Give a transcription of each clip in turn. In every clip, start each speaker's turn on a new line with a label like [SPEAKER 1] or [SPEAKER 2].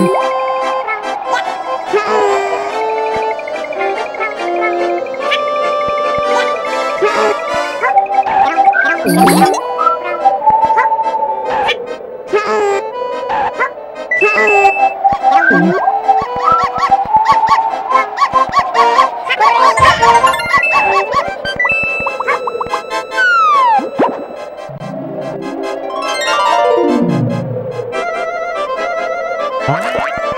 [SPEAKER 1] ăn Yeah. Boing,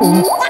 [SPEAKER 1] Uhum.